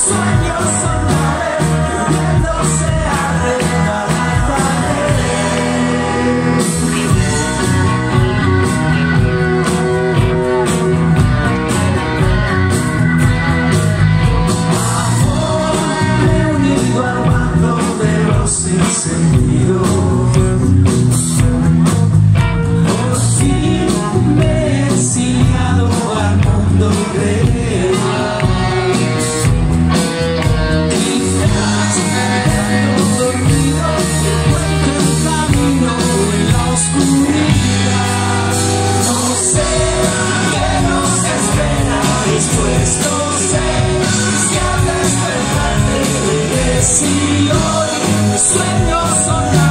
sueños son Señor, mis sueños son